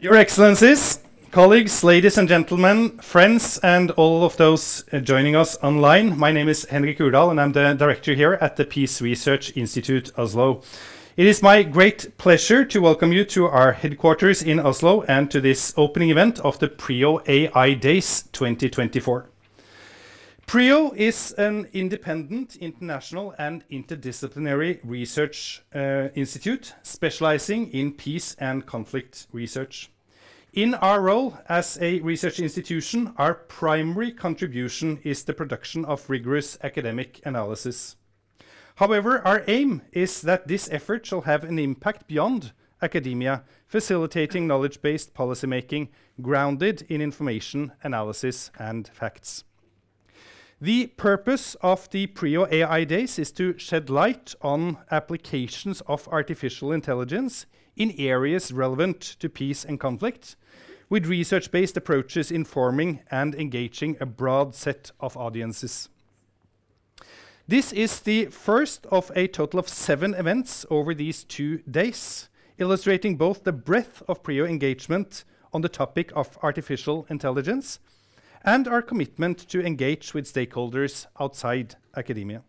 Your Excellencies, colleagues, ladies and gentlemen, friends, and all of those uh, joining us online, my name is Henrik Urdal, and I'm the director here at the Peace Research Institute Oslo. It is my great pleasure to welcome you to our headquarters in Oslo and to this opening event of the PRIO AI Days 2024. PRIO is an independent, international, and interdisciplinary research uh, institute specializing in peace and conflict research. In our role as a research institution, our primary contribution is the production of rigorous academic analysis. However, our aim is that this effort shall have an impact beyond academia, facilitating knowledge-based policymaking grounded in information, analysis, and facts. The purpose of the PRIO AI Days is to shed light on applications of artificial intelligence in areas relevant to peace and conflict, with research-based approaches informing and engaging a broad set of audiences. This is the first of a total of seven events over these two days, illustrating both the breadth of PRIO engagement on the topic of artificial intelligence and our commitment to engage with stakeholders outside academia.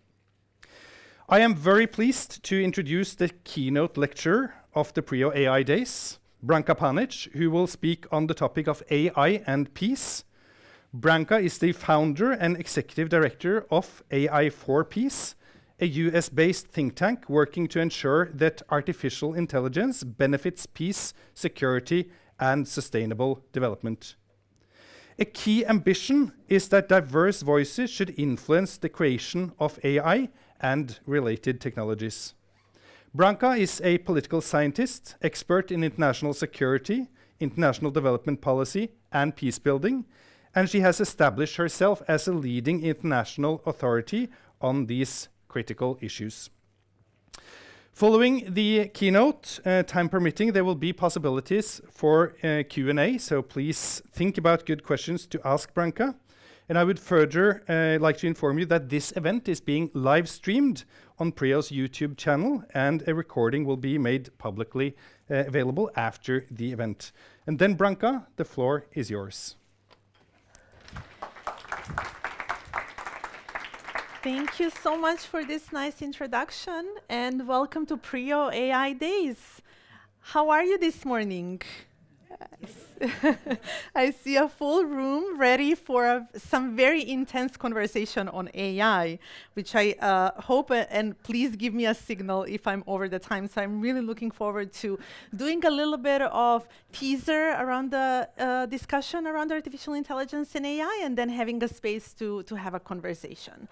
I am very pleased to introduce the keynote lecturer of the PRIO AI Days, Branka Panic, who will speak on the topic of AI and peace Branka is the founder and executive director of AI for Peace, a US based think tank working to ensure that artificial intelligence benefits peace, security, and sustainable development. A key ambition is that diverse voices should influence the creation of AI and related technologies. Branka is a political scientist, expert in international security, international development policy, and peace building, and she has established herself as a leading international authority on these critical issues. Following the keynote, uh, time permitting, there will be possibilities for uh, Q&A, so please think about good questions to ask Branka. And I would further uh, like to inform you that this event is being live streamed on PRIO's YouTube channel, and a recording will be made publicly uh, available after the event. And then, Branka, the floor is yours. Thank you so much for this nice introduction and welcome to PRIO AI Days. How are you this morning? I see a full room ready for a, some very intense conversation on AI, which I uh, hope uh, and please give me a signal if I'm over the time. So I'm really looking forward to doing a little bit of teaser around the uh, discussion around artificial intelligence and AI, and then having a space to, to have a conversation.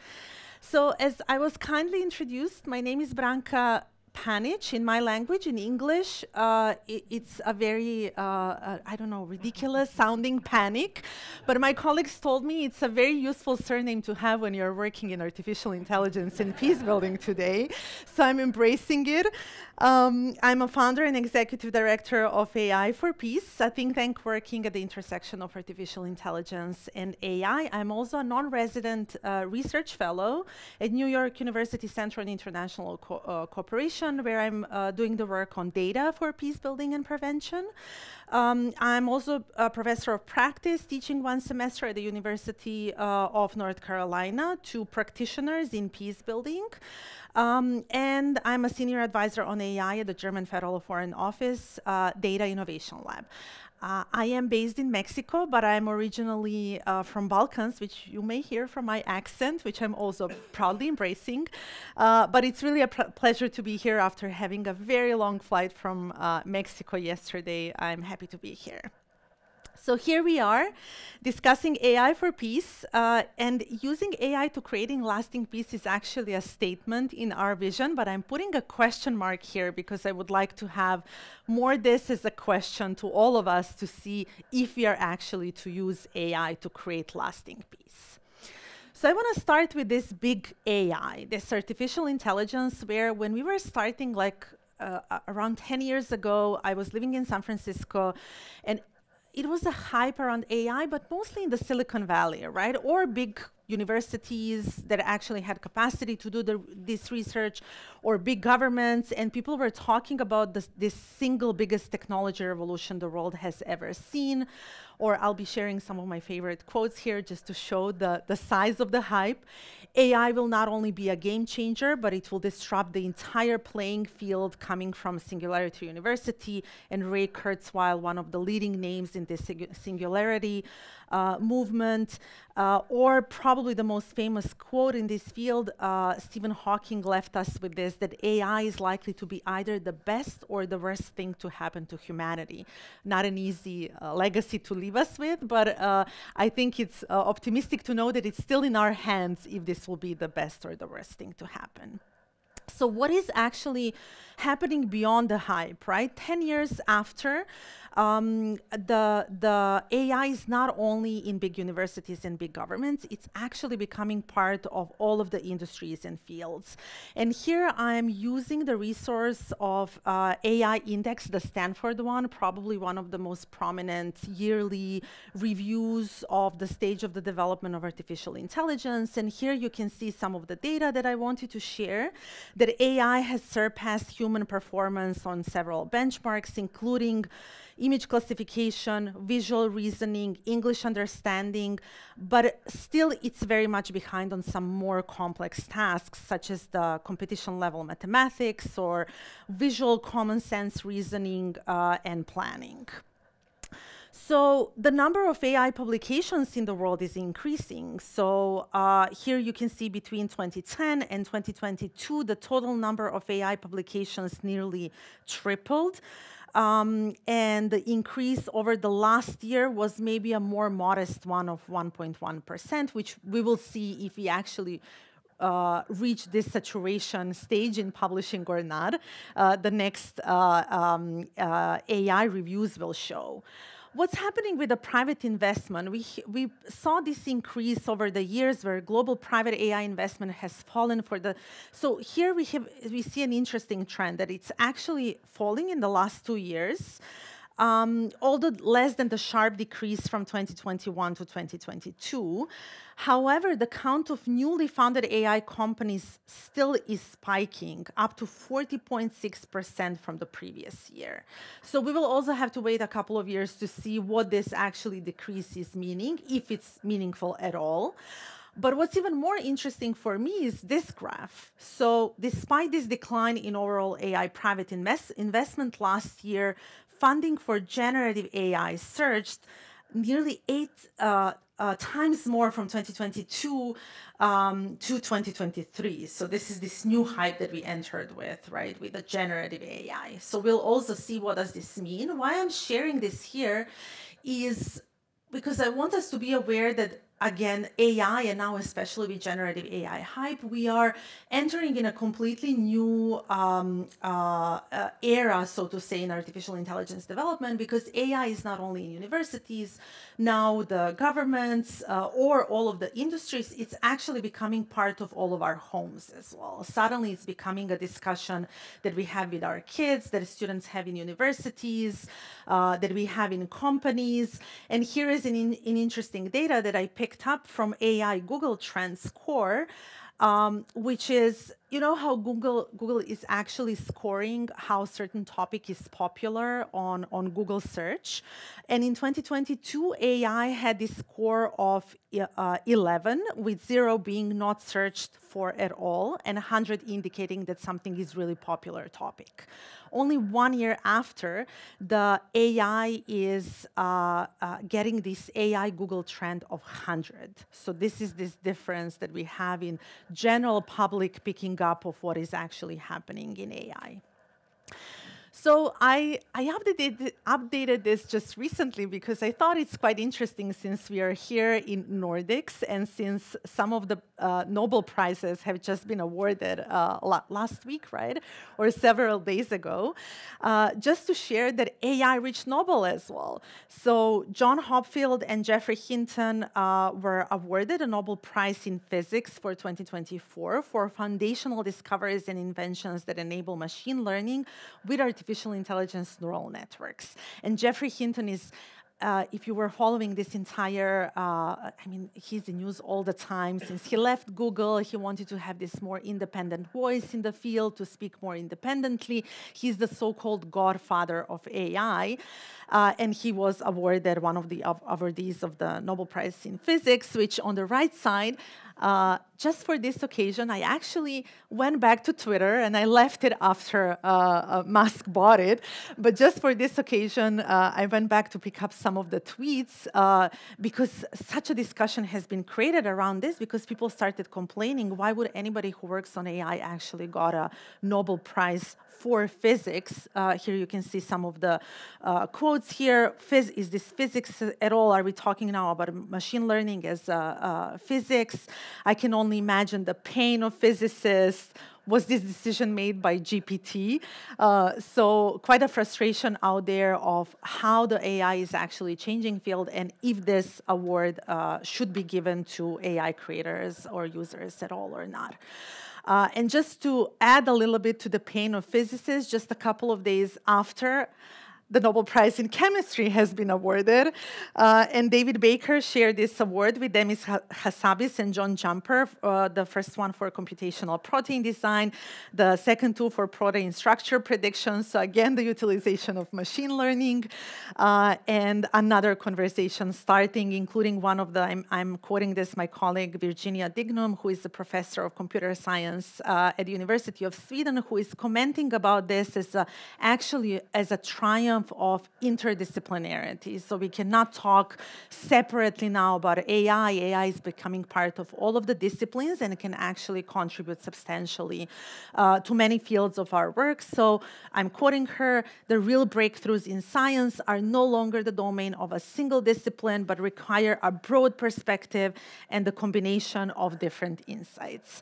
So as I was kindly introduced, my name is Branka panic in my language, in English, uh, it, it's a very, uh, uh, I don't know, ridiculous sounding panic. But my colleagues told me it's a very useful surname to have when you're working in artificial intelligence and peace building today. So I'm embracing it. Um, I'm a founder and executive director of AI for Peace, a think tank working at the intersection of artificial intelligence and AI. I'm also a non-resident uh, research fellow at New York University Center on International Co uh, Where I'm uh, doing the work on data for peace building and prevention. Um, I'm also a professor of practice, teaching one semester at the University uh, of North Carolina to practitioners in peace building. Um, and I'm a senior advisor on AI at the German Federal Foreign Office uh, Data Innovation Lab. Uh, I am based in Mexico, but I'm originally uh, from Balkans, which you may hear from my accent, which I'm also proudly embracing. Uh, but it's really a pleasure to be here after having a very long flight from uh, Mexico yesterday. I'm happy to be here. So here we are discussing AI for peace uh, and using AI to creating lasting peace is actually a statement in our vision, but I'm putting a question mark here because I would like to have more this as a question to all of us to see if we are actually to use AI to create lasting peace. So I want to start with this big AI, this artificial intelligence, where when we were starting like uh, around 10 years ago, I was living in San Francisco, and it was a hype around AI, but mostly in the Silicon Valley, right? Or big universities that actually had capacity to do the, this research or big governments and people were talking about this, this single biggest technology revolution the world has ever seen or I'll be sharing some of my favorite quotes here just to show the, the size of the hype. AI will not only be a game changer, but it will disrupt the entire playing field coming from Singularity University and Ray Kurzweil, one of the leading names in this Singularity uh, movement. Uh, or probably the most famous quote in this field, uh, Stephen Hawking left us with this, that AI is likely to be either the best or the worst thing to happen to humanity. Not an easy uh, legacy to leave us with, but uh, I think it's uh, optimistic to know that it's still in our hands if this will be the best or the worst thing to happen. So what is actually happening beyond the hype, right? 10 years after, um, the, the AI is not only in big universities and big governments, it's actually becoming part of all of the industries and fields. And here I'm using the resource of uh, AI Index, the Stanford one, probably one of the most prominent yearly reviews of the stage of the development of artificial intelligence. And here you can see some of the data that I wanted to share, that AI has surpassed human performance on several benchmarks, including image classification, visual reasoning, English understanding, but still it's very much behind on some more complex tasks, such as the competition level mathematics or visual common sense reasoning uh, and planning. So the number of AI publications in the world is increasing. So uh, here you can see between 2010 and 2022, the total number of AI publications nearly tripled. Um, and the increase over the last year was maybe a more modest one of 1.1%, which we will see if we actually uh, reach this saturation stage in publishing or not. Uh, the next uh, um, uh, AI reviews will show what's happening with the private investment? We, we saw this increase over the years where global private AI investment has fallen for the, so here we have, we see an interesting trend that it's actually falling in the last two years um, although less than the sharp decrease from 2021 to 2022. However, the count of newly founded AI companies still is spiking up to 40.6% from the previous year. So we will also have to wait a couple of years to see what this actually decrease is meaning, if it's meaningful at all. But what's even more interesting for me is this graph. So despite this decline in overall AI private invest investment last year, funding for generative AI surged nearly eight uh, uh, times more from 2022 um, to 2023. So this is this new hype that we entered with, right, with the generative AI. So we'll also see what does this mean. Why I'm sharing this here is because I want us to be aware that again, AI and now especially with generative AI hype, we are entering in a completely new um, uh, uh, era, so to say, in artificial intelligence development because AI is not only in universities, now the governments uh, or all of the industries, it's actually becoming part of all of our homes as well. Suddenly it's becoming a discussion that we have with our kids, that students have in universities, uh, that we have in companies. And here is an, in, an interesting data that I picked picked up from AI Google Trends score, um, which is you know how Google Google is actually scoring how certain topic is popular on on Google search, and in 2022 AI had this score of uh, 11, with zero being not searched for at all, and 100 indicating that something is really popular topic. Only one year after, the AI is uh, uh, getting this AI Google trend of 100. So this is this difference that we have in general public picking up of what is actually happening in AI. So I, I updated, updated this just recently because I thought it's quite interesting since we are here in Nordics and since some of the uh, Nobel Prizes have just been awarded uh, last week, right? Or several days ago, uh, just to share that AI reached Nobel as well. So John Hopfield and Geoffrey Hinton uh, were awarded a Nobel Prize in Physics for 2024 for foundational discoveries and inventions that enable machine learning with artificial artificial intelligence neural networks. And Geoffrey Hinton is uh, if you were following this entire, uh, I mean, he's in news all the time. Since he left Google, he wanted to have this more independent voice in the field to speak more independently. He's the so-called godfather of AI. Uh, and he was awarded one of the awardees of the Nobel Prize in Physics, which on the right side uh, just for this occasion, I actually went back to Twitter and I left it after uh, uh, Musk bought it. But just for this occasion, uh, I went back to pick up some of the tweets uh, because such a discussion has been created around this because people started complaining why would anybody who works on AI actually got a Nobel Prize for physics. Uh, here you can see some of the quotes here. Phys is this physics at all? Are we talking now about machine learning as physics? I can only imagine the pain of physicists. Was this decision made by GPT? Uh, so quite a frustration out there of how the AI is actually changing field and if this award uh, should be given to AI creators or users at all or not. Uh, and just to add a little bit to the pain of physicists, just a couple of days after the Nobel Prize in Chemistry has been awarded. Uh, and David Baker shared this award with Demis Hassabis and John Jumper, uh, the first one for computational protein design, the second two for protein structure prediction. So again, the utilization of machine learning. Uh, and another conversation starting, including one of the, I'm, I'm, quoting this, my colleague Virginia Dignum, who is a professor of computer science uh, at the University of Sweden, who is commenting about this as a, actually as a triumph triumph of interdisciplinarity. So we cannot talk separately now about AI. AI is becoming part of all of the disciplines and it can actually contribute substantially uh, to many fields of our work. So I'm quoting her, the real breakthroughs in science are no longer the domain of a single discipline, but require a broad perspective and the combination of different insights.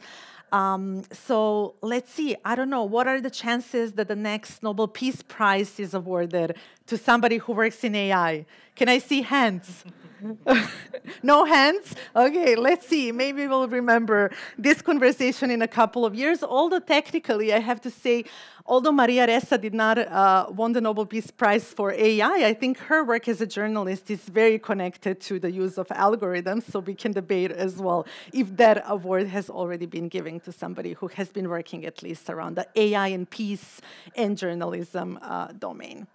Um, so let's see. I don't know. What are the chances that the next Nobel Peace Prize is awarded to somebody who works in AI? Can I see hands? no hands? Okay, let's see. Maybe we'll remember this conversation in a couple of years. Although technically, I have to say, although Maria Ressa did not uh, won the Nobel Peace Prize for AI, I think her work as a journalist is very connected to the use of algorithms. So we can debate as well if that award has already been given to somebody who has been working at least around the AI and peace and journalism uh, domain.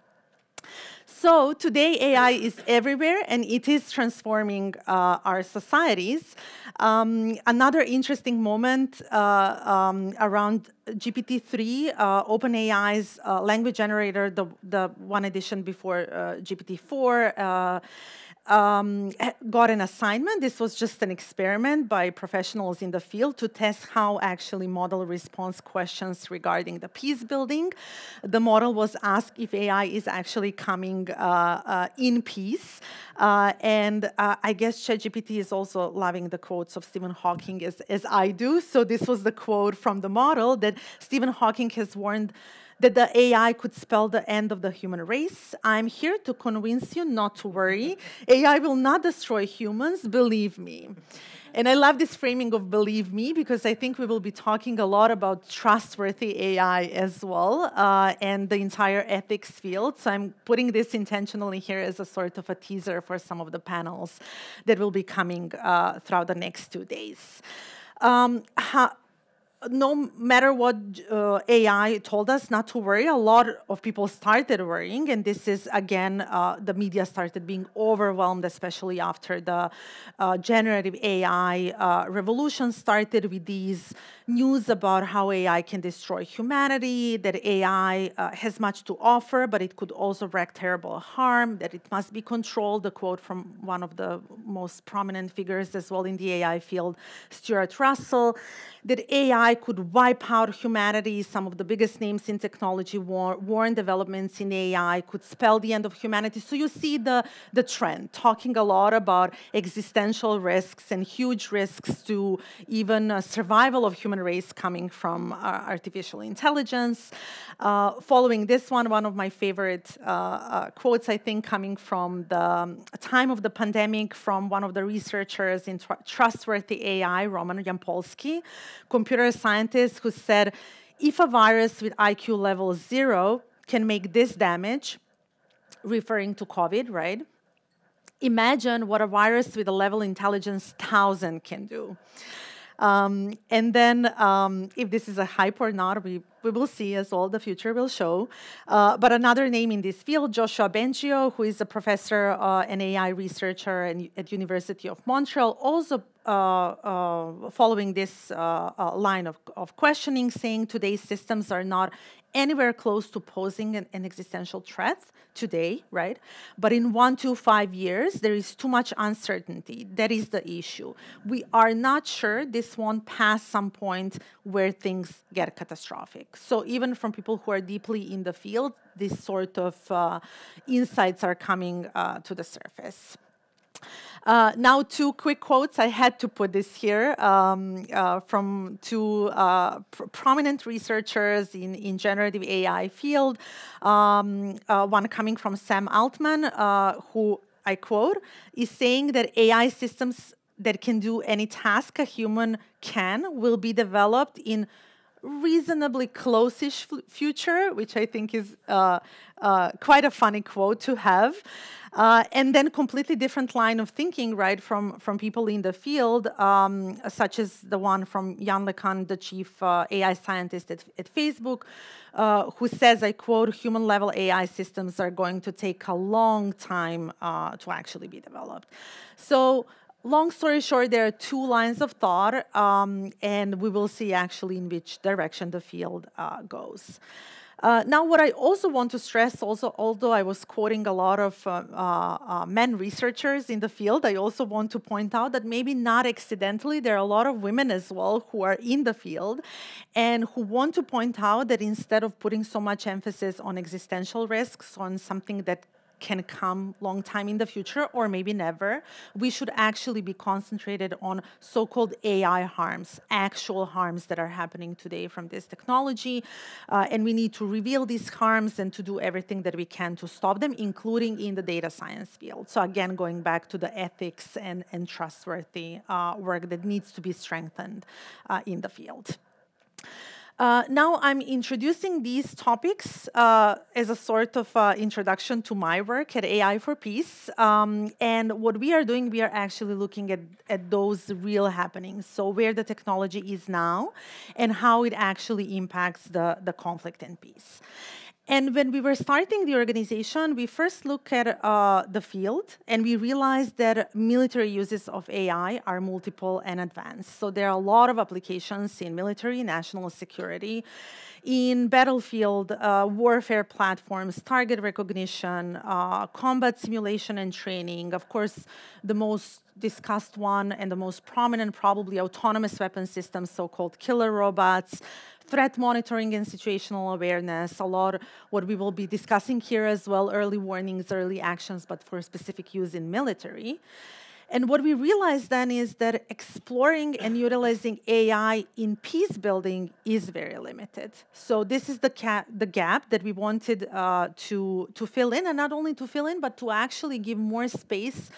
So today AI is everywhere and it is transforming uh, our societies. Um, another interesting moment uh, um, around GPT-3, uh, OpenAI's uh, language generator, the, the one edition before uh, GPT-4, um, got an assignment. This was just an experiment by professionals in the field to test how actually model response questions regarding the peace building. The model was asked if AI is actually coming uh, uh, in peace. Uh, and uh, I guess ChatGPT is also loving the quotes of Stephen Hawking as, as I do. So this was the quote from the model that Stephen Hawking has warned that the AI could spell the end of the human race. I'm here to convince you not to worry. AI will not destroy humans, believe me. And I love this framing of believe me because I think we will be talking a lot about trustworthy AI as well uh, and the entire ethics field. So I'm putting this intentionally here as a sort of a teaser for some of the panels that will be coming uh, throughout the next two days. Um, no matter what uh, AI told us not to worry, a lot of people started worrying. And this is, again, uh, the media started being overwhelmed, especially after the uh, generative AI uh, revolution started with these news about how AI can destroy humanity, that AI uh, has much to offer, but it could also wreak terrible harm, that it must be controlled. A quote from one of the most prominent figures as well in the AI field, Stuart Russell that AI could wipe out humanity. Some of the biggest names in technology war, warn developments in AI could spell the end of humanity. So you see the, the trend, talking a lot about existential risks and huge risks to even uh, survival of human race coming from uh, artificial intelligence. Uh, following this one, one of my favorite uh, quotes, I think, coming from the um, time of the pandemic from one of the researchers in tr Trustworthy AI, Roman Yampolskiy, computer scientist who said, if a virus with IQ level zero can make this damage, referring to COVID, right? imagine what a virus with a level intelligence 1000 can do. Um, and then um, if this is a hype or not, we, we will see as well, the future will show. Uh, but another name in this field, Joshua Bengio, who is a professor uh, and AI researcher in, at University of Montreal, also uh, uh following this uh, uh, line of, of questioning, saying today's systems are not anywhere close to posing an, an, existential threat today, right? But in one to five years, there is too much uncertainty. That is the issue. We are not sure this won't pass some point where things get catastrophic. So even from people who are deeply in the field, this sort of uh, insights are coming uh, to the surface. Uh, now, two quick quotes. I had to put this here um, uh, from two uh, pr prominent researchers in, in generative AI field. Um, uh, one coming from Sam Altman, uh, who I quote, is saying that AI systems that can do any task a human can will be developed in reasonably close-ish future, which I think is uh, uh, quite a funny quote to have. Uh, and then completely different line of thinking, right, from, from people in the field, um, such as the one from Yann LeCun, the chief uh, AI scientist at, at Facebook, uh, who says, I quote, human level AI systems are going to take a long time uh, to actually be developed. So long story short, there are two lines of thought, um, and we will see actually in which direction the field uh, goes. Uh, now, what I also want to stress, also, although I was quoting a lot of uh, uh, uh, men researchers in the field, I also want to point out that maybe not accidentally, there are a lot of women as well who are in the field and who want to point out that instead of putting so much emphasis on existential risks, on something that can come long time in the future or maybe never. We should actually be concentrated on so-called AI harms, actual harms that are happening today from this technology. Uh, and we need to reveal these harms and to do everything that we can to stop them, including in the data science field. So again, going back to the ethics and, and trustworthy uh, work that needs to be strengthened uh, in the field. Uh, now I'm introducing these topics uh, as a sort of uh, introduction to my work at AI for Peace. Um, and what we are doing, we are actually looking at, at those real happenings. So where the technology is now and how it actually impacts the, the conflict and peace. And when we were starting the organization, we first looked at uh, the field and we realized that military uses of AI are multiple and advanced. So there are a lot of applications in military, national security, in battlefield uh, warfare platforms, target recognition, uh, combat simulation and training. Of course, the most discussed one and the most prominent, probably autonomous weapon systems, so-called killer robots, threat monitoring and situational awareness, a lot what we will be discussing here as well, early warnings, early actions, but for specific use in military. And what we realized then is that exploring and utilizing AI in peace building is very limited. So this is the, the gap that we wanted uh, to, to fill in, and not only to fill in, but to actually give more space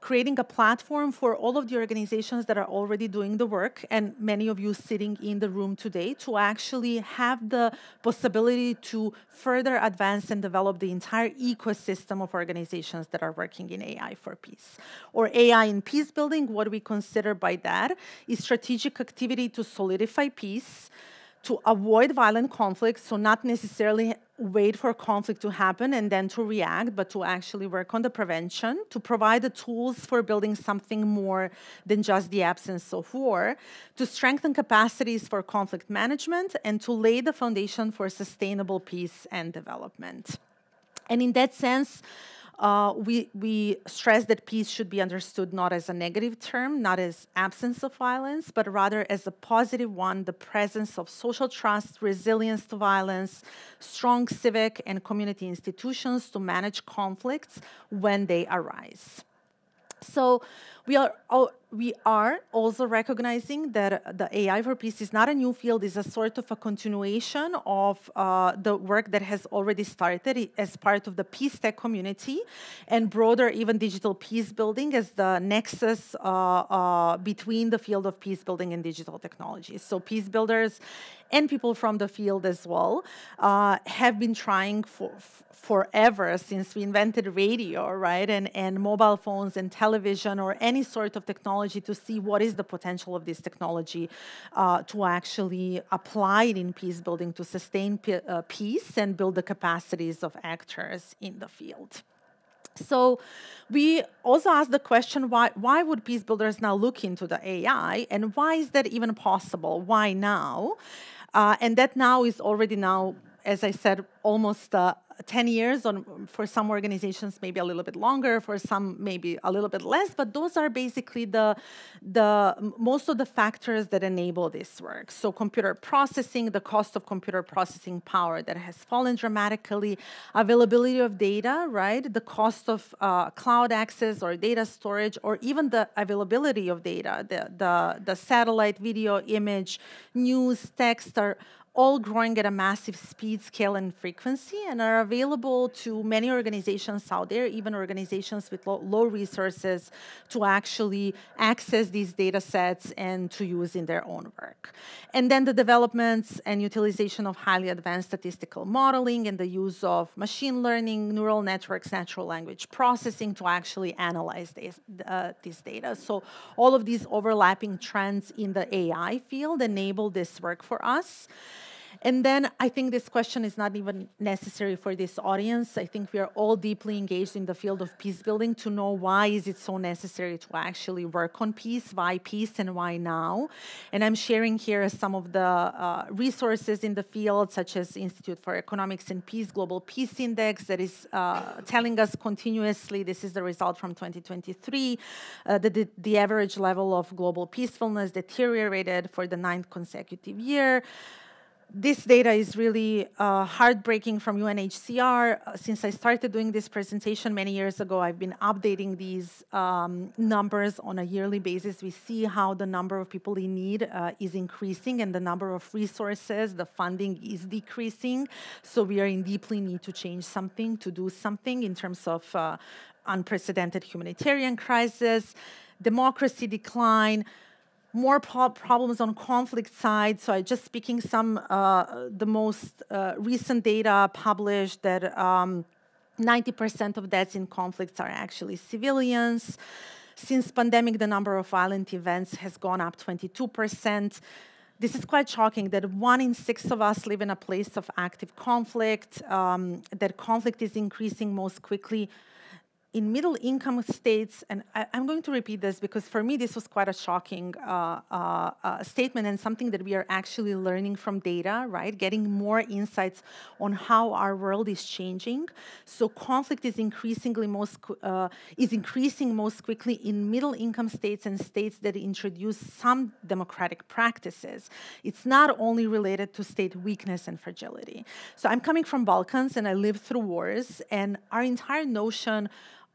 creating a platform for all of the organizations that are already doing the work, and many of you sitting in the room today, to actually have the possibility to further advance and develop the entire ecosystem of organizations that are working in AI for peace. Or AI in peace building, what we consider by that is strategic activity to solidify peace, to avoid violent conflicts, so not necessarily wait for conflict to happen and then to react, but to actually work on the prevention, to provide the tools for building something more than just the absence of war, to strengthen capacities for conflict management, and to lay the foundation for sustainable peace and development. And in that sense, uh, we, we stress that peace should be understood not as a negative term, not as absence of violence, but rather as a positive one, the presence of social trust, resilience to violence, strong civic and community institutions to manage conflicts when they arise. So we are we are also recognizing that the AI for peace is not a new field, it's a sort of a continuation of uh, the work that has already started as part of the peace tech community and broader even digital peace building as the nexus uh, uh, between the field of peace building and digital technologies. So peace builders and people from the field as well uh, have been trying for forever since we invented radio, right, and, and mobile phones and television or any sort of technology to see what is the potential of this technology uh, to actually apply it in peace building to sustain uh, peace and build the capacities of actors in the field. So we also asked the question why why would peace builders now look into the AI and why is that even possible? Why now? Uh, and that now is already now, as I said, almost uh, 10 years on for some organizations maybe a little bit longer for some maybe a little bit less but those are basically the the most of the factors that enable this work. So computer processing the cost of computer processing power that has fallen dramatically availability of data right? The cost of uh, cloud access or data storage or even the availability of data the the, the satellite video image news text are all growing at a massive speed, scale, and frequency, and are available to many organizations out there, even organizations with low, low resources, to actually access these data sets and to use in their own work. And then the developments and utilization of highly advanced statistical modeling and the use of machine learning, neural networks, natural language processing to actually analyze this, uh, this data. So all of these overlapping trends in the AI field enable this work for us. And then I think this question is not even necessary for this audience. I think we are all deeply engaged in the field of peace building to know why is it so necessary to actually work on peace, why peace and why now. And I'm sharing here some of the uh, resources in the field, such as Institute for Economics and Peace Global Peace Index that is uh, telling us continuously, this is the result from 2023, uh, that the, the average level of global peacefulness deteriorated for the ninth consecutive year this data is really uh, heartbreaking from UNHCR. Uh, since I started doing this presentation many years ago, I've been updating these um, numbers on a yearly basis. We see how the number of people in need uh, is increasing and the number of resources, the funding is decreasing. So we are in deeply need to change something, to do something in terms of uh, unprecedented humanitarian crisis, democracy decline, more pro problems on conflict side. So I just speaking some uh, the most uh, recent data published that 90% um, of deaths in conflicts are actually civilians. Since pandemic, the number of violent events has gone up 22%. This is quite shocking that one in six of us live in a place of active conflict, um, that conflict is increasing most quickly in middle income states, and I, am going to repeat this because for me this was quite a shocking uh, uh, uh, statement and something that we are actually learning from data, right? Getting more insights on how our world is changing. So conflict is increasingly most uh, is increasing most quickly in middle income states and states that introduce some democratic practices. It's not only related to state weakness and fragility. So I'm coming from Balkans and I lived through wars, and our entire notion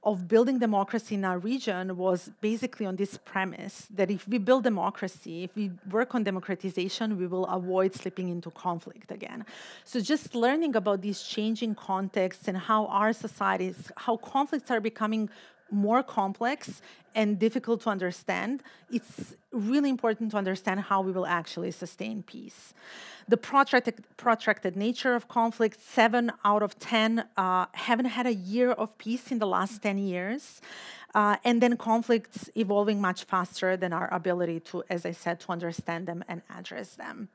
of building democracy in our region was basically on this premise that if we build democracy, if we work on democratization, we will avoid slipping into conflict again. So just learning about these changing contexts and how our societies, how conflicts are becoming more complex and difficult to understand, it's really important to understand how we will actually sustain peace. The protracted, protracted nature of conflict, seven out of 10 uh, haven't had a year of peace in the last 10 years. Uh, and then conflicts evolving much faster than our ability to, as I said, to understand them and address them.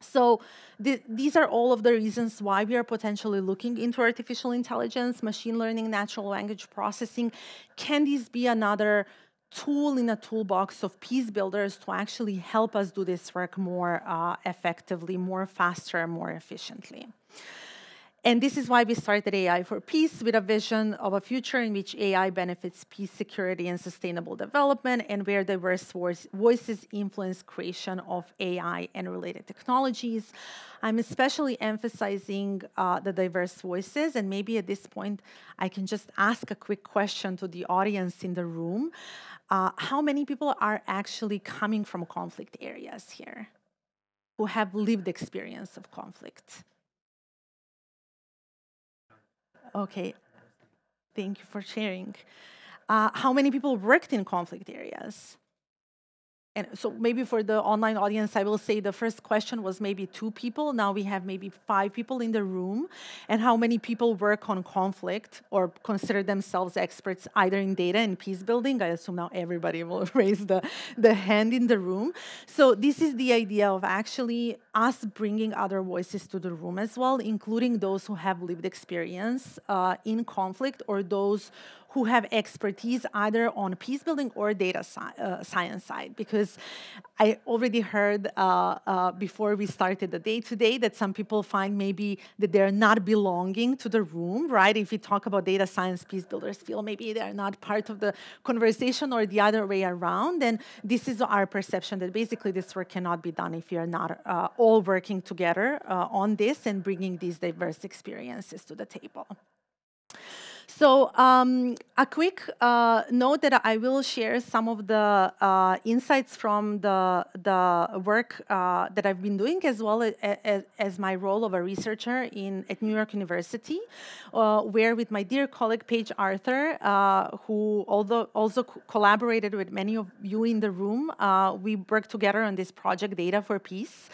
So th these are all of the reasons why we are potentially looking into artificial intelligence, machine learning, natural language processing. Can these be another tool in a toolbox of peace builders to actually help us do this work more uh, effectively, more faster, more efficiently? And this is why we started AI for Peace with a vision of a future in which AI benefits peace, security, and sustainable development, and where diverse voices influence creation of AI and related technologies. I'm especially emphasizing uh, the diverse voices, and maybe at this point, I can just ask a quick question to the audience in the room. Uh, how many people are actually coming from conflict areas here who have lived experience of conflict? Okay, thank you for sharing. Uh, how many people worked in conflict areas? And so maybe for the online audience, I will say the first question was maybe two people. Now we have maybe five people in the room. And how many people work on conflict or consider themselves experts either in data and peace building? I assume now everybody will raise the, the hand in the room. So this is the idea of actually us bringing other voices to the room as well, including those who have lived experience uh, in conflict or those who have expertise either on peace building or data uh, science side. Because I already heard uh, uh, before we started the day today that some people find maybe that they're not belonging to the room, right? If we talk about data science peace builders feel maybe they're not part of the conversation or the other way around. And this is our perception that basically this work cannot be done if you're not uh, all working together uh, on this and bringing these diverse experiences to the table. So um, a quick uh, note that I will share some of the uh, insights from the, the work uh, that I've been doing as well as, as, my role of a researcher in, at New York University, uh, where with my dear colleague Paige Arthur, uh, who although also collaborated with many of you in the room, uh, we worked together on this project Data for Peace.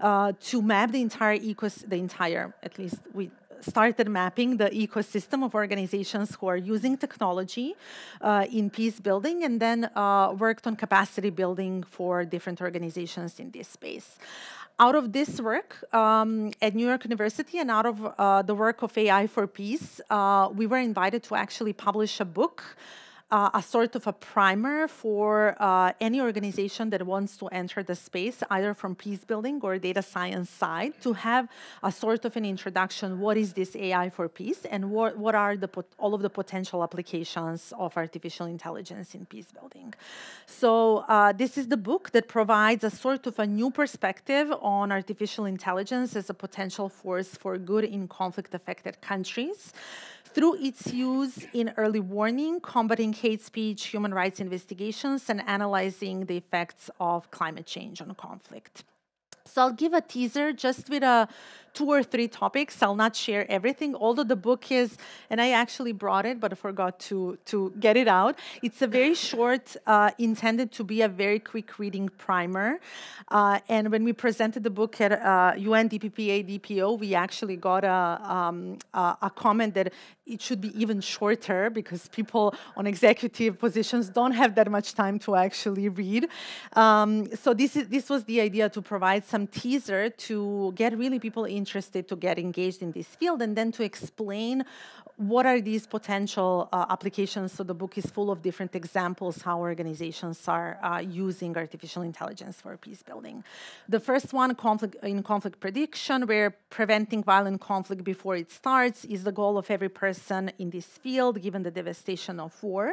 to map the entire ecosystem, the entire, at least we started mapping the ecosystem of organizations who are using technology uh, in peace building and then uh, worked on capacity building for different organizations in this space. Out of this work um, at New York University and out of uh, the work of AI for Peace, uh, we were invited to actually publish a book uh, a sort of a primer for uh, any organization that wants to enter the space, either from peace building or data science side, to have a sort of an introduction. What is this AI for peace, and what what are the all of the potential applications of artificial intelligence in peace building? So uh, this is the book that provides a sort of a new perspective on artificial intelligence as a potential force for good in conflict-affected countries through its use in early warning, combating hate speech, human rights investigations, and analyzing the effects of climate change on conflict. So I'll give a teaser just with a two or three topics. I'll not share everything, although the book is, and I actually brought it, but I forgot to, to get it out. It's a very short, uh, intended to be a very quick reading primer. Uh, and when we presented the book at uh, UNDPPA DPO, we actually got a, um, a comment that it should be even shorter because people on executive positions don't have that much time to actually read. Um, so this is this was the idea to provide some teaser to get really people in interested to get engaged in this field and then to explain what are these potential uh, applications. So the book is full of different examples how organizations are uh, using artificial intelligence for peace building. The first one, conflict in conflict prediction, where preventing violent conflict before it starts is the goal of every person in this field, given the devastation of war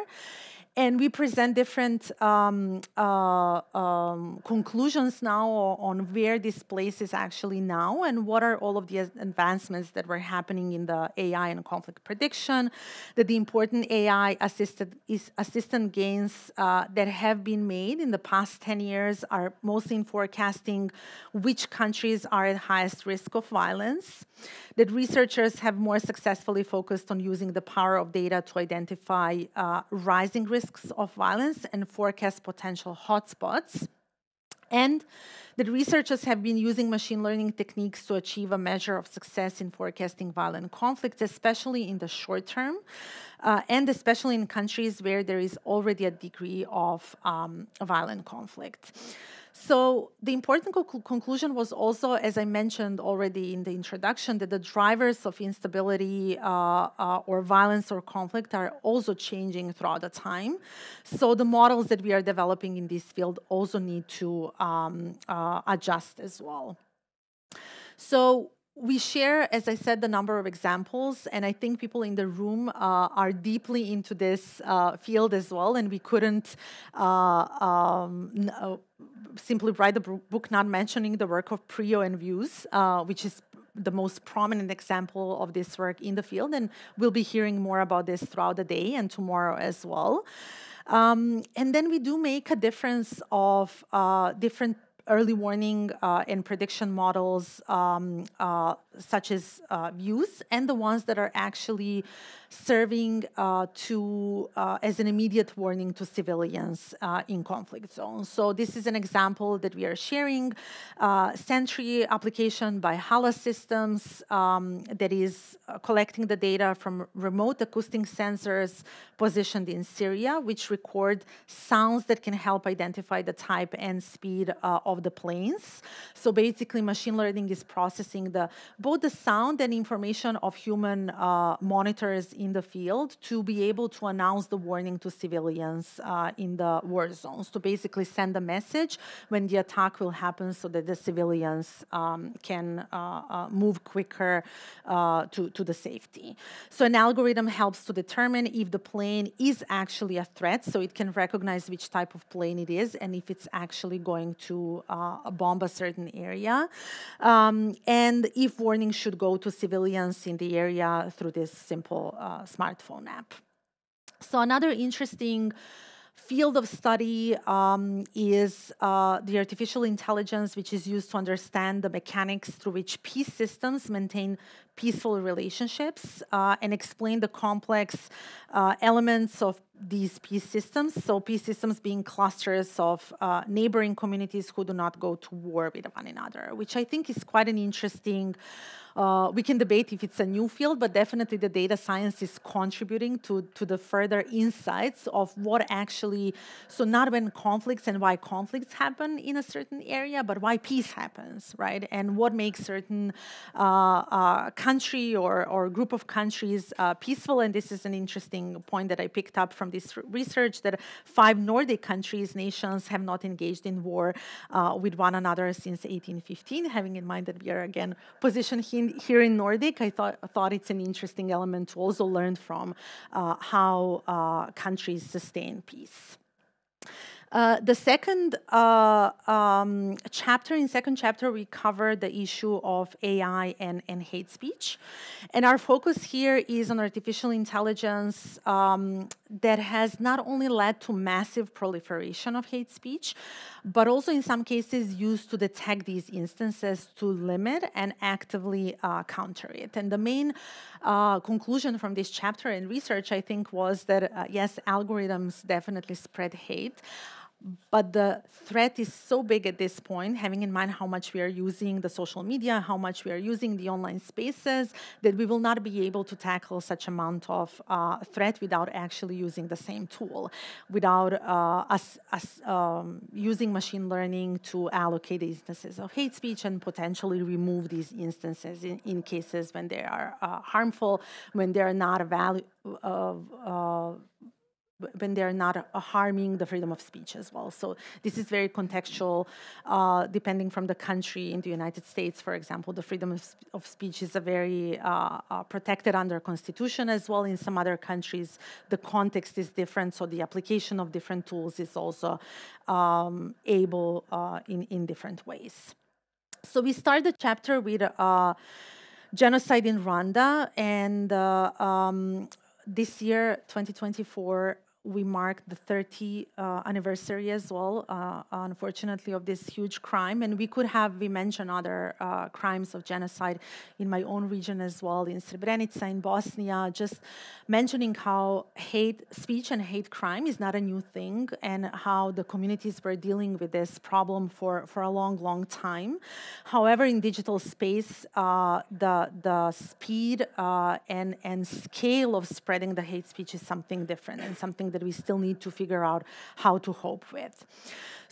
and we present different um, uh, um, conclusions now on where this place is actually now and what are all of the advancements that were happening in the AI and conflict prediction, that the important AI assisted is assistant gains uh, that have been made in the past 10 years are mostly in forecasting which countries are at highest risk of violence, that researchers have more successfully focused on using the power of data to identify uh, rising risks of violence and forecast potential hotspots. And that researchers have been using machine learning techniques to achieve a measure of success in forecasting violent conflicts, especially in the short term, uh, and especially in countries where there is already a degree of um, violent conflict. So the important conclusion was also, as I mentioned already in the introduction, that the drivers of instability uh, uh, or violence or conflict are also changing throughout the time. So the models that we are developing in this field also need to um, uh, adjust as well. So we share, as I said, the number of examples, and I think people in the room uh, are deeply into this uh, field as well, and we couldn't uh, um, uh, simply write the book not mentioning the work of PRIO and VIEWS, uh, which is the most prominent example of this work in the field, and we'll be hearing more about this throughout the day and tomorrow as well. Um, and then we do make a difference of uh, different early warning uh, and prediction models um, uh, such as uh, VIEWS and the ones that are actually serving uh, to uh, as an immediate warning to civilians uh, in conflict zones. So this is an example that we are sharing. Sentry application by Hala Systems um, that is collecting the data from remote acoustic sensors positioned in Syria, which record sounds that can help identify the type and speed of the planes. So basically, machine learning is processing the both the sound and information of human uh, monitors in the field to be able to announce the warning to civilians uh, in the war zones, to basically send a message when the attack will happen so that the civilians um, can uh, uh move quicker uh, to, to the safety. So an algorithm helps to determine if the plane is actually a threat, so it can recognize which type of plane it is and if it's actually going to uh, bomb a certain area. Um, and if warning should go to civilians in the area through this simple uh, smartphone app. So another interesting field of study um, is uh, the artificial intelligence, which is used to understand the mechanics through which peace systems maintain peaceful relationships uh, and explain the complex uh, elements of these peace systems. So, peace systems being clusters of uh, neighboring communities who do not go to war with one another, which I think is quite an interesting uh, we can debate if it's a new field, but definitely the data science is contributing to, to the further insights of what actually, so not when conflicts and why conflicts happen in a certain area, but why peace happens, right? And what makes certain uh, uh, country or, or group of countries uh, peaceful. And this is an interesting point that I picked up from this research that five Nordic countries, nations, have not engaged in war uh, with one another since 1815, having in mind that we are again positioned here in, here in Nordic, I thought, thought it's an interesting element to also learn from uh, how uh, countries sustain peace. Uh, the second uh, um, chapter, in second chapter, we cover the issue of AI and, and hate speech. And our focus here is on artificial intelligence um, that has not only led to massive proliferation of hate speech, but also in some cases used to detect these instances to limit and actively uh, counter it. And the main uh, conclusion from this chapter and research, I think, was that uh, yes, algorithms definitely spread hate but the threat is so big at this point, having in mind how much we are using the social media, how much we are using the online spaces, that we will not be able to tackle such amount of uh, threat without actually using the same tool, without uh, us, us um, using machine learning to allocate instances of hate speech and potentially remove these instances in, in cases when they are uh, harmful, when they are not a value when they're not uh, harming the freedom of speech as well. So this is very contextual, uh, depending from the country. In the United States, for example, the freedom of, of speech is a very uh, uh, protected under constitution as well. In some other countries, the context is different, so the application of different tools is also um, able uh, in, in different ways. So we start the chapter with uh, genocide in Rwanda, and um, this year, 2024, we marked the 30 uh, anniversary as well, uh, unfortunately, of this huge crime. And we could have, we mentioned other uh, crimes of genocide in my own region as well, in Srebrenica, in Bosnia, just mentioning how hate speech and hate crime is not a new thing and how the communities were dealing with this problem for, for a long, long time. However, in digital space, uh, the, the speed uh, and, and scale of spreading the hate speech is something different and something that we still need to figure out how to cope with.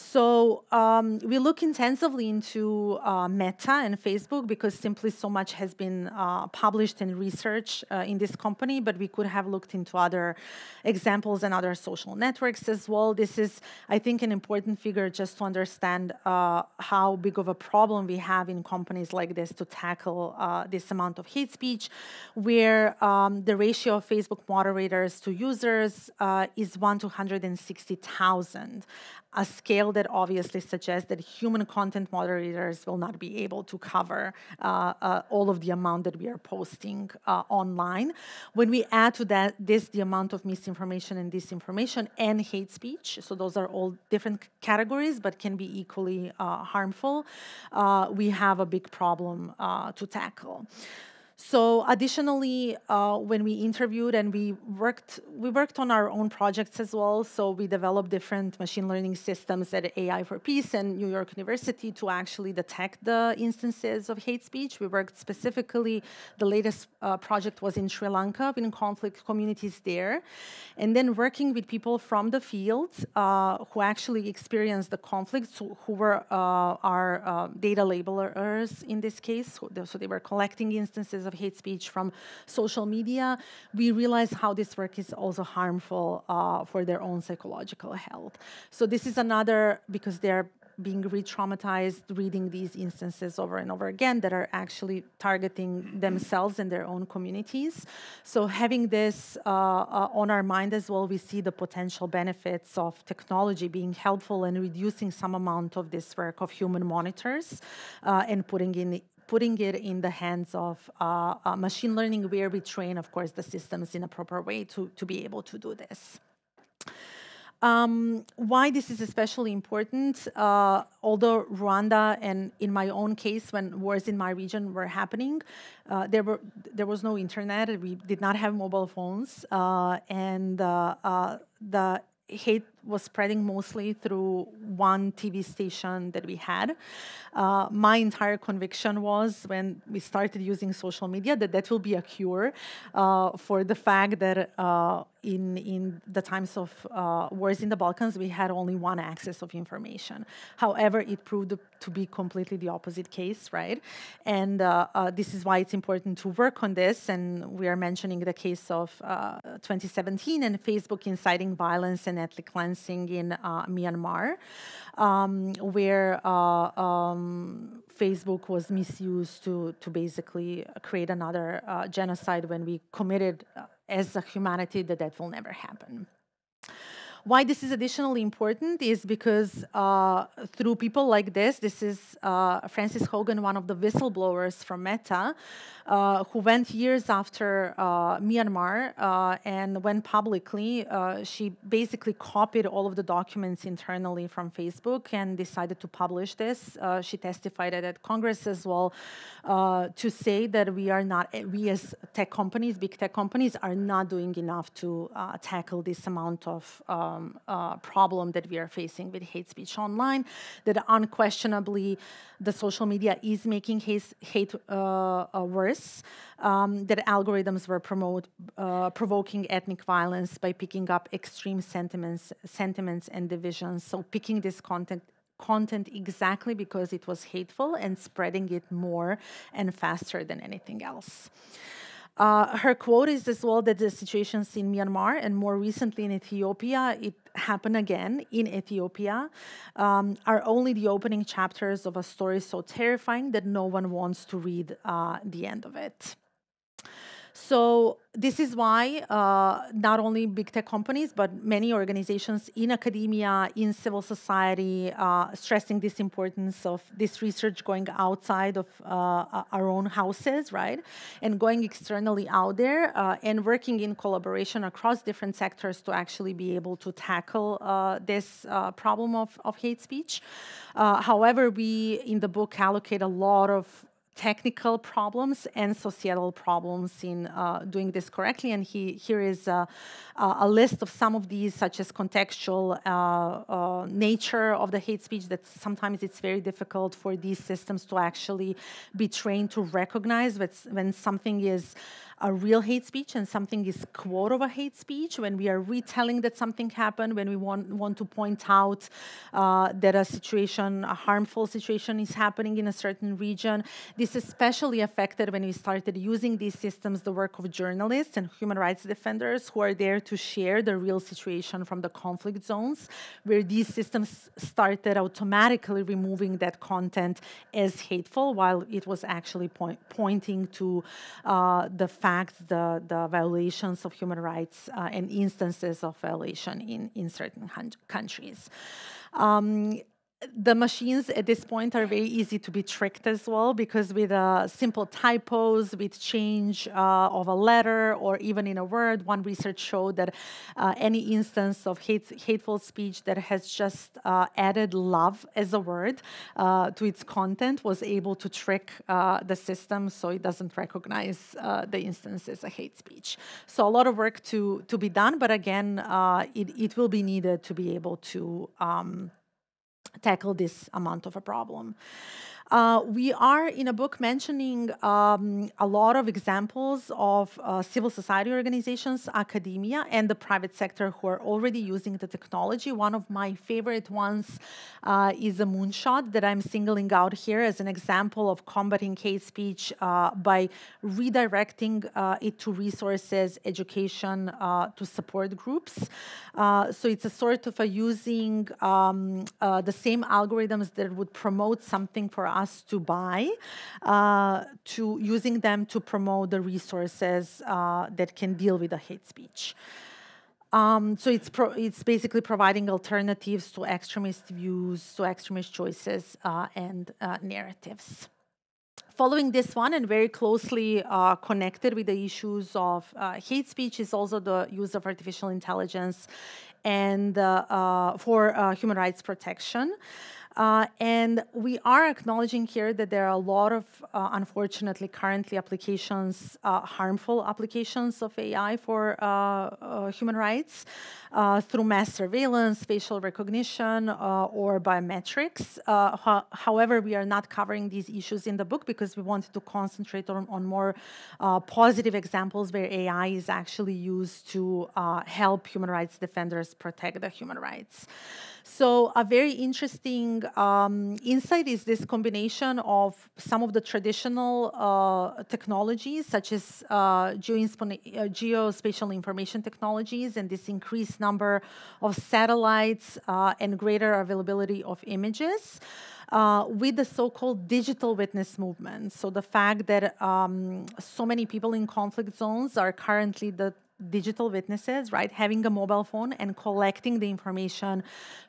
So um, we look intensively into uh, Meta and Facebook because simply so much has been uh, published and research uh, in this company, but we could have looked into other examples and other social networks as well. This is, I think, an important figure just to understand uh, how big of a problem we have in companies like this to tackle uh, this amount of hate speech, where um, the ratio of Facebook moderators to users uh, is 1 to 160,000 a scale that obviously suggests that human content moderators will not be able to cover uh, uh, all of the amount that we are posting uh, online. When we add to that this the amount of misinformation and disinformation and hate speech, so those are all different categories but can be equally uh, harmful, uh, we have a big problem uh, to tackle. So additionally, uh, when we interviewed and we worked, we worked on our own projects as well. So we developed different machine learning systems at AI for Peace and New York University to actually detect the instances of hate speech. We worked specifically, the latest uh, project was in Sri Lanka, in conflict communities there. And then working with people from the field uh, who actually experienced the conflicts, who were uh, our uh, data labelers in this case. So they were collecting instances of of hate speech from social media, we realize how this work is also harmful uh, for their own psychological health. So this is another, because they're being re-traumatized reading these instances over and over again that are actually targeting themselves and their own communities. So having this uh, uh, on our mind as well, we see the potential benefits of technology being helpful and reducing some amount of this work of human monitors uh, and putting in putting it in the hands of uh, uh, machine learning where we train, of course, the systems in a proper way to, to be able to do this. Um, why this is especially important, uh, although Rwanda and in my own case, when wars in my region were happening, uh, there were there was no internet. We did not have mobile phones, uh, and uh, uh, the hate was spreading mostly through one TV station that we had. Uh, my entire conviction was when we started using social media that that will be a cure uh, for the fact that uh, in in the times of uh, wars in the Balkans we had only one access of information. However, it proved to be completely the opposite case, right? And uh, uh, this is why it's important to work on this. And we are mentioning the case of 2017 and Facebook inciting violence and ethnic cleansing in uh, Myanmar, um, where uh, um, Facebook was misused to, to basically create another uh, genocide when we committed as a humanity that that will never happen. Why this is additionally important is because uh, through people like this, this is uh, Frances Haugen, one of the whistleblowers from Meta, uh, who went years after uh, Myanmar uh, and went publicly. Uh, she basically copied all of the documents internally from Facebook and decided to publish this. she testified at Congress as well to say that we are not, we as tech companies, big tech companies, are not doing enough to tackle this amount of um, problem that we are facing with hate speech online. That unquestionably, the social media is making hate, hate uh, uh, worse, um, that algorithms were promote, uh, provoking ethnic violence by picking up extreme sentiments, sentiments and divisions. So picking this content content exactly because it was hateful and spreading it more and faster than anything else. Uh, her quote is as well that the situations in Myanmar and more recently in Ethiopia, it happened again in Ethiopia, um, are only the opening chapters of a story so terrifying that no one wants to read uh, the end of it. So this is why uh, not only big tech companies, but many organizations in academia, in civil society, uh, stressing this importance of this research going outside of uh, our own houses, right? And going externally out there uh, and working in collaboration across different sectors to actually be able to tackle uh, this uh, problem of, of hate speech. however, we in the book allocate a lot of technical problems and societal problems in uh, doing this correctly. And he, here is uh, a list of some of these, such as contextual uh, uh, nature of the hate speech, that sometimes it's very difficult for these systems to actually be trained to recognize when something is a real hate speech and something is quote of a hate speech, when we are retelling that something happened, when we want, want to point out uh, that a situation, a harmful situation is happening in a certain region. This is especially affected when we started using these systems the work of journalists and human rights defenders who are there to share the real situation from the conflict zones, where these systems started automatically removing that content as hateful while it was actually point, pointing to uh, the facts, the, the violations of human rights uh, and instances of violation in, in certain countries. Um, the machines at this point are very easy to be tricked as well because with uh, simple typos, with change uh, of a letter or even in a word, one research showed that uh, any instance of hate, hateful speech that has just uh, added love as a word uh, to its content was able to trick uh, the system so it doesn't recognize the instance as a hate speech. So a lot of work to, to be done, but again, it, it will be needed to be able to um, tackle this amount of a problem. Uh, we are in a book mentioning um, a lot of examples of uh, civil society organizations, academia, and the private sector who are already using the technology. One of my favorite ones uh, is a moonshot that I'm singling out here as an example of combating hate speech uh, by redirecting uh, it to resources, education, to support groups. so it's a sort of a using um, the same algorithms that would promote something for us us to buy, uh, to using them to promote the resources uh, that can deal with the hate speech. Um, so it's it's basically providing alternatives to extremist views, to extremist choices uh, and uh, narratives. Following this one and very closely uh, connected with the issues of uh, hate speech is also the use of artificial intelligence and for human rights protection. Uh, and we are acknowledging here that there are a lot of, uh, unfortunately, currently applications, uh, harmful applications of AI for uh, uh, human rights through mass surveillance, facial recognition, or biometrics. Ho however, we are not covering these issues in the book because we wanted to concentrate on, on more positive examples where AI is actually used to help human rights defenders protect the human rights. So a very interesting um, insight is this combination of some of the traditional uh, technologies, such as uh, uh, geospatial information technologies, and this increased number of satellites uh, and greater availability of images. Uh, with the so-called digital witness movement. So the fact that um, so many people in conflict zones are currently the digital witnesses, right? Having a mobile phone and collecting the information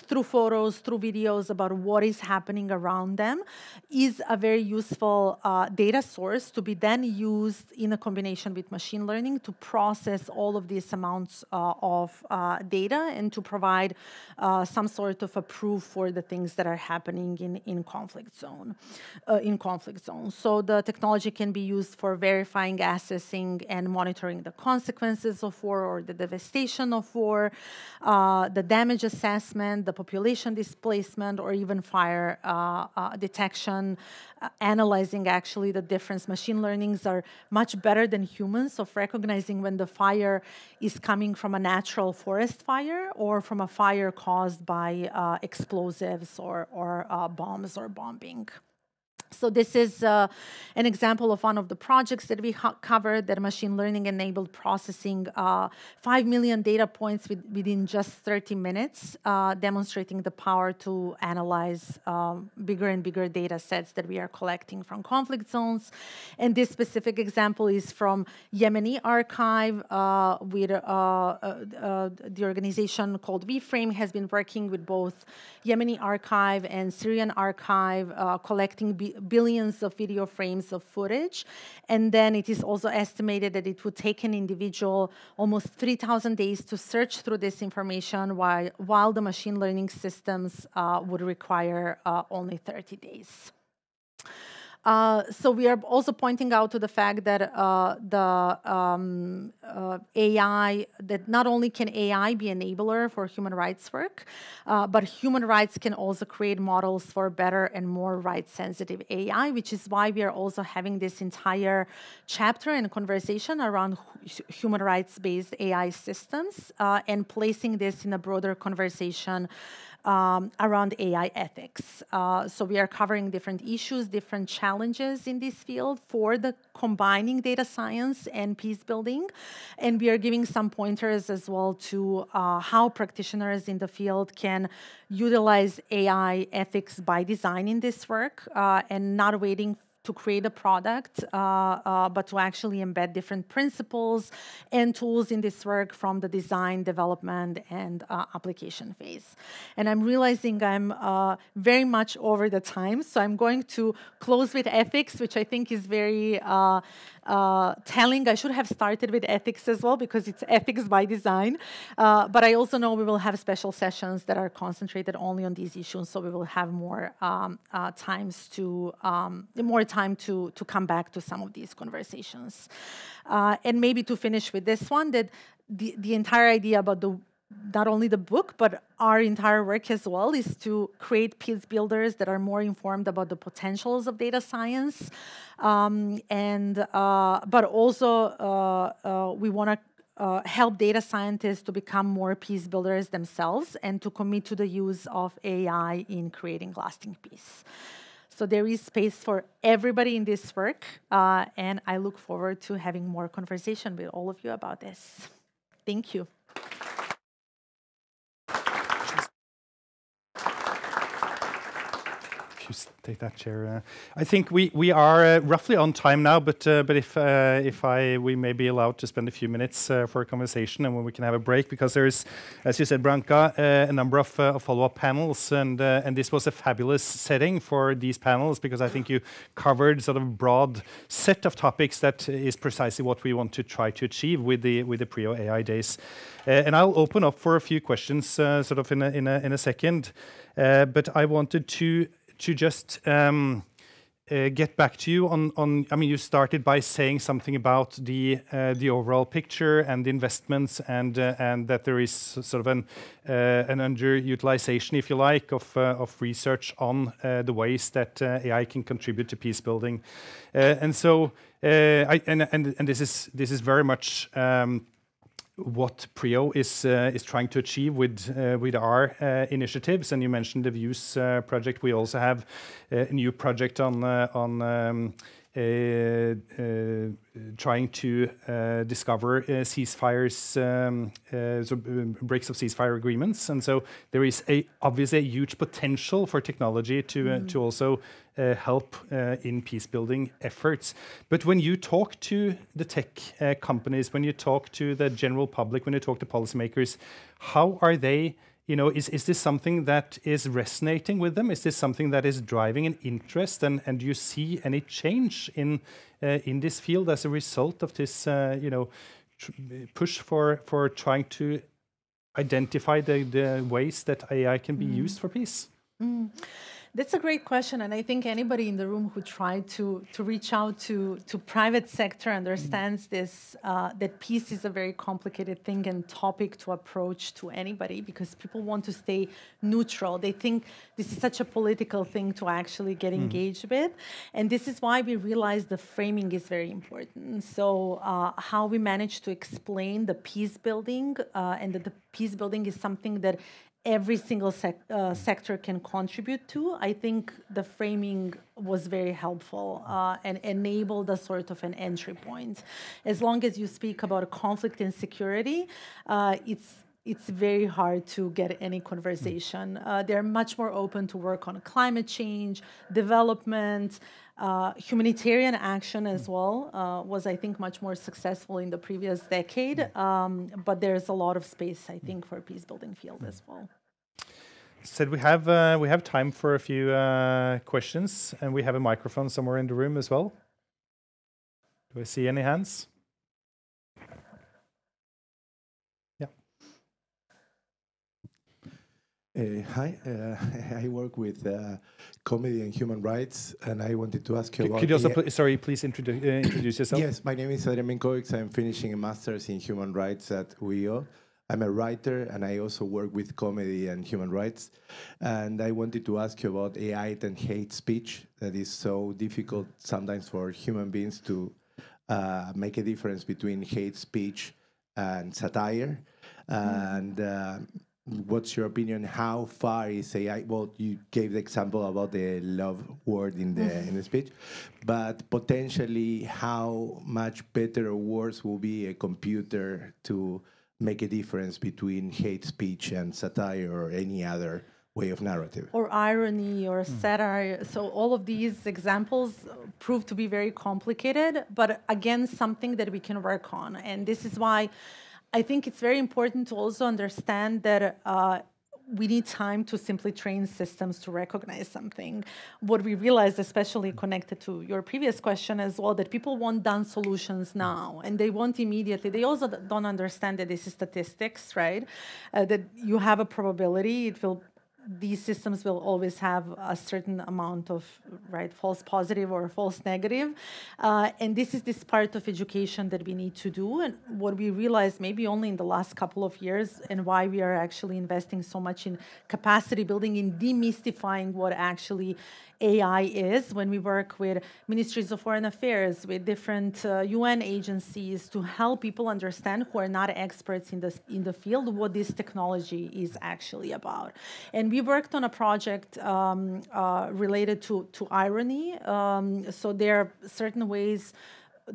through photos, through videos about what is happening around them is a very useful uh, data source to be then used in a combination with machine learning to process all of these amounts uh, of uh, data and to provide uh, some sort of a proof for the things that are happening in, in conflict zone, uh, in conflict zones. So the technology can be used for verifying, assessing, and monitoring the consequences of war or the devastation of war, uh, the damage assessment, the population displacement, or even fire uh, uh, detection, uh, analyzing actually the difference. Machine learnings are much better than humans of recognizing when the fire is coming from a natural forest fire or from a fire caused by uh, explosives or, or bombs or bombing. So this is uh, an example of one of the projects that we covered that machine learning enabled processing uh, 5 million data points with, within just 30 minutes, uh, demonstrating the power to analyze um, bigger and bigger data sets that we are collecting from conflict zones. And this specific example is from Yemeni archive uh, with uh, uh, the organization called VFrame has been working with both Yemeni archive and Syrian archive collecting billions of video frames of footage. And then it is also estimated that it would take an individual almost 3,000 days to search through this information while, while the machine learning systems uh, would require uh, only 30 days. Uh, so we are also pointing out to the fact that uh, the um, uh, AI, that not only can AI be enabler for human rights work, uh, but human rights can also create models for better and more rights-sensitive AI, which is why we are also having this entire chapter and conversation around human rights-based AI systems uh, and placing this in a broader conversation um, around AI ethics. Uh, so we are covering different issues, different challenges in this field for the combining data science and peace building. And we are giving some pointers as well to uh, how practitioners in the field can utilize AI ethics by design in this work uh, and not waiting to create a product, uh, uh, but to actually embed different principles and tools in this work from the design, development, and uh, application phase. And I'm realizing I'm very much over the time, so I'm going to close with ethics, which I think is very uh, telling. I should have started with ethics as well because it's ethics by design. Uh, but I also know we will have special sessions that are concentrated only on these issues, so we will have more um, uh, times to um, more time to to come back to some of these conversations. Uh, and maybe to finish with this one, that the the entire idea about the not only the book, but our entire work as well is to create peace builders that are more informed about the potentials of data science. Um, and uh, but also uh, uh, we want to uh, help data scientists to become more peace builders themselves and to commit to the use of AI in creating lasting peace. So there is space for everybody in this work, uh, and I look forward to having more conversation with all of you about this. Thank you. Take that chair. Uh, I think we we are uh, roughly on time now, but uh, but if uh, if I we may be allowed to spend a few minutes uh, for a conversation and when we can have a break because there is, as you said, Branka, uh, a number of, of follow-up panels and and this was a fabulous setting for these panels because I think you covered sort of a broad set of topics that is precisely what we want to try to achieve with the with the PRIO AI days. and I'll open up for a few questions sort of in a in a in a second. but I wanted to to just um, uh, get back to you on, I mean, you started by saying something about the uh, the overall picture and the investments, and uh, and that there is sort of an an underutilization, if you like, of of research on the ways that AI can contribute to peace building, and so and and and this is this is very much. Um, what PRIO is uh, is trying to achieve with uh, with our uh, initiatives. And you mentioned the VIEWS project. We also have a new project on on um, trying to discover ceasefires, um, so breaks of ceasefire agreements, and so there is a obviously a huge potential for technology to mm. Also help in peace building efforts. But when you talk to the tech companies, when you talk to the general public, when you talk to policymakers, how are they? you know, is, is this something that is resonating with them? Is this something that is driving an interest? And, and do you see any change in, uh, in this field as a result of this, uh, you know, push for, for trying to identify the, the ways that AI can be mm. used for peace? Mm. That's a great question, and I think anybody in the room who tried to to reach out to to private sector understands this uh, that peace is a very complicated thing and topic to approach to anybody because people want to stay neutral. They think this is such a political thing to actually get mm. engaged with, and this is why we realize the framing is very important. So uh, how we manage to explain the peace building uh, and that the peace building is something that every single sec uh, sector can contribute to. I think the framing was very helpful uh, and enabled a sort of an entry point. As long as you speak about conflict and security, uh, it's it's very hard to get any conversation. Uh, they're much more open to work on climate change, development, uh, humanitarian action as well uh, was, I think, much more successful in the previous decade. Um, but there's a lot of space, I think, for peace building field as well. Said we have uh, we have time for a few uh, questions, and we have a microphone somewhere in the room as well. Do I see any hands? Uh, hi, uh, I work with uh, comedy and human rights, and I wanted to ask you C about. could you also, pl sorry, please introdu uh, introduce yourself? Yes, my name is Adrian Minkovics. I'm finishing a master's in human rights at UIO. I'm a writer, and I also work with comedy and human rights. And I wanted to ask you about AI and hate speech that is so difficult sometimes for human beings to uh, make a difference between hate speech and satire. And uh, what's your opinion? How far is AI? Well, you gave the example about the love word in the mm-hmm. in the speech, but potentially, how much better or worse will be a computer to make a difference between hate speech and satire or any other way of narrative? or irony or mm. satire. So all of these examples uh, prove to be very complicated, but again, something that we can work on. And this is why I think it's very important to also understand that. Uh, we need time to simply train systems to recognize something. What we realized, especially connected to your previous question as well, that people want done solutions now and they want immediately. They also don't understand that this is statistics, right? Uh, that you have a probability, it will these systems will always have a certain amount of right false positive or false negative. Uh, and this is this part of education that we need to do. And what we realized maybe only in the last couple of years and why we are actually investing so much in capacity building in demystifying what actually AI is when we work with ministries of foreign affairs, with different uh, UN agencies to help people understand who are not experts in this in the field what this technology is actually about. And we worked on a project um, uh, related to to irony. Um, so there are certain ways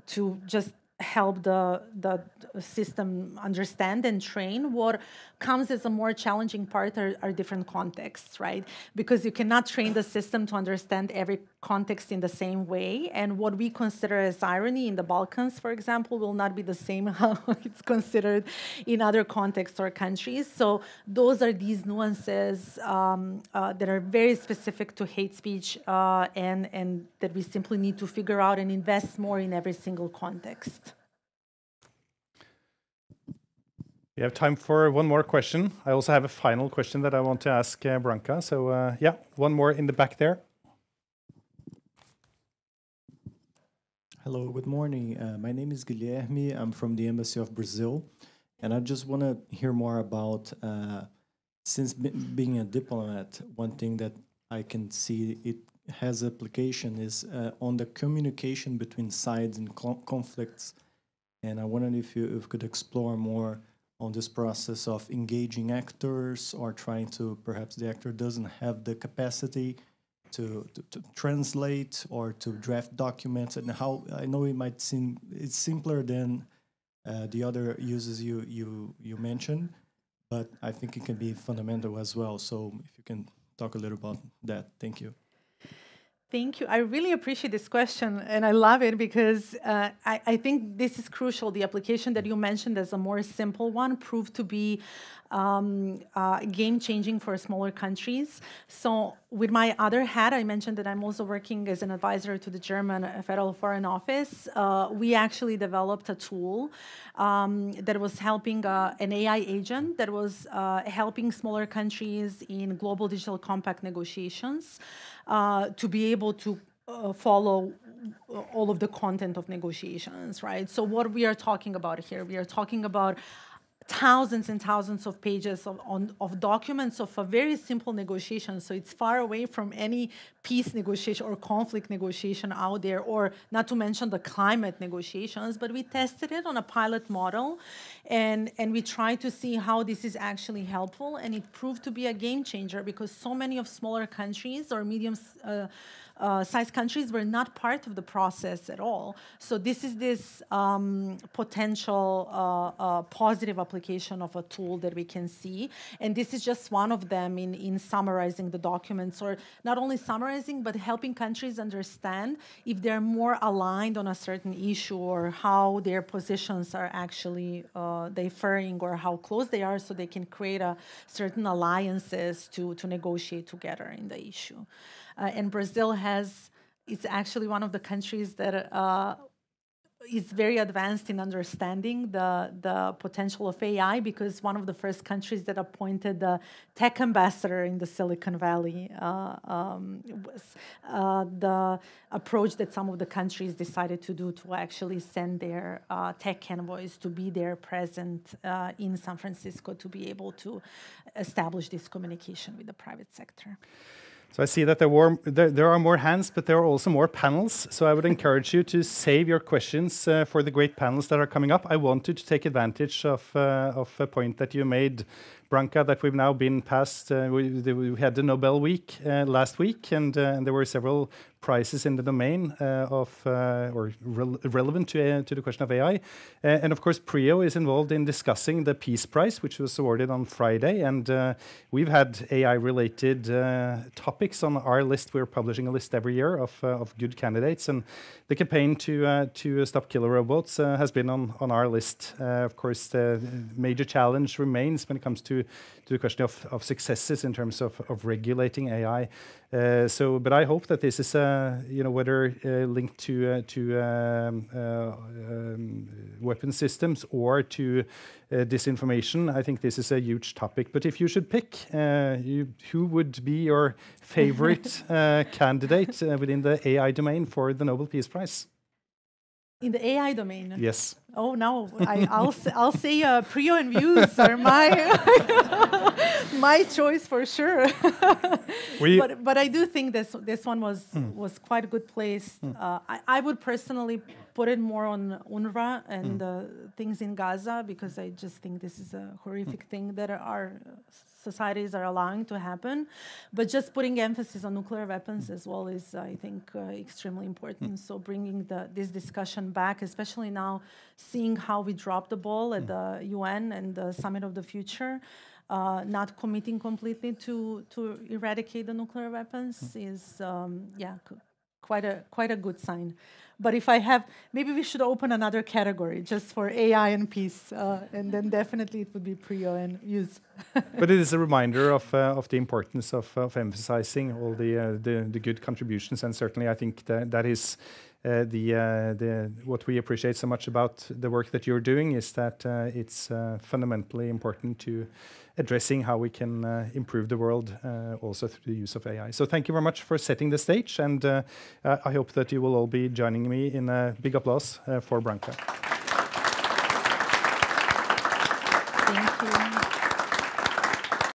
to just help the the system understand and train what comes as a more challenging part are, are different contexts right? Because you cannot train the system to understand every context in the same way and what we consider as irony in the balkans for example will not be the same how it's considered in other contexts or countries. So those are these nuances um, uh, that are very specific to hate speech uh, and and that we simply need to figure out and invest more in every single context We have time for one more question. I also have a final question that I want to ask uh, Branka. So uh, yeah, one more in the back there. Hello, good morning. Uh, my name is Guilherme. I'm from the Embassy of Brazil. And I just want to hear more about, since being a diplomat, one thing that I can see it has application is on the communication between sides in conflicts. And I wondered if you could explore more on this process of engaging actors or trying to, perhaps the actor doesn't have the capacity to, to, to translate or to draft documents and how I know it might seem it's simpler than uh, the other uses you you you mentioned, but I think it can be fundamental as well. So if you can talk a little about that, thank you. Thank you. I really appreciate this question and I love it because uh, I, I think this is crucial. The application that you mentioned as a more simple one proved to be um, uh, game changing for smaller countries. So, with my other hat, I mentioned that I'm also working as an advisor to the German Federal Foreign Office. Uh, we actually developed a tool um, that was helping uh, an AI agent that was uh, helping smaller countries in global digital compact negotiations uh, to be able to uh, follow all of the content of negotiations, right? So, what we are talking about here, we are talking about thousands and thousands of pages of, on, of documents of a very simple negotiation. So it's far away from any peace negotiation or conflict negotiation out there, or not to mention the climate negotiations. But we tested it on a pilot model, and, and we tried to see how this is actually helpful. And it proved to be a game changer because so many of smaller countries or medium. Uh, uh, size countries were not part of the process at all. So this is this um, potential uh, uh, positive application of a tool that we can see, and this is just one of them in in summarizing the documents, or not only summarizing but helping countries understand if they're more aligned on a certain issue or how their positions are actually uh, differing or how close they are, so they can create a certain alliances to to negotiate together in the issue. Uh, and Brazil has, it's actually one of the countries that uh, is very advanced in understanding the, the potential of AI because one of the first countries that appointed the tech ambassador in the Silicon Valley uh, um, was uh, the approach that some of the countries decided to do to actually send their uh, tech envoys to be there present uh, in San Francisco to be able to establish this communication with the private sector. So I see that there, were, there, there, are more hands, but there are also more panels. So I would encourage you to save your questions uh, for the great panels that are coming up. I wanted to take advantage of, uh, of a point that you made Branka, that we've now been past. Uh, we, we, had the Nobel Week uh, last week, and, uh, and, there were several prizes in the domain uh, of uh, or re relevant to, to the question of AI. and of course, PRIO is involved in discussing the Peace Prize, which was awarded on Friday. And we've had AI-related topics on our list. We're publishing a list every year of, of good candidates, and the campaign to to stop killer robots has been on on our list. of course, the major challenge remains when it comes to to the question of, of successes in terms of, of regulating AI. Uh, so, but I hope that this is, uh, you know, whether uh, linked to uh, to um, uh, um, weapon systems or to uh, disinformation. I think this is a huge topic. But if you should pick, you, who would be your favorite candidate within the AI domain for the Nobel Peace Prize? In the AI domain? Yes. Oh no, I, will I'll say uh, PRIO and VIEWS are my my choice for sure. but but I do think this this one was mm. was quite a good place. Mm. Uh, I, I would personally put it more on UNRWA and mm. uh, things in Gaza because I just think this is a horrific mm. thing that our societies are allowing to happen. But just putting emphasis on nuclear weapons mm. as well is, I think, uh, extremely important. Mm. So bringing the, this discussion back, especially now seeing how we dropped the ball at the UN and the Summit of the Future. Uh, not committing completely to to eradicate the nuclear weapons mm. is um, yeah quite a quite a good sign. But if I have, maybe we should open another category just for AI and peace, uh, and then definitely it would be PRIO and VIEWS. but it is a reminder of uh, of the importance of, of emphasizing all the, uh, the, the good contributions, and certainly I think that that is uh, uh, what we appreciate so much about the work that you're doing is that uh, it's fundamentally important to addressing how we can improve the world also through the use of AI. So thank you very much for setting the stage, and I hope that you will all be joining me in a big applause for Branka.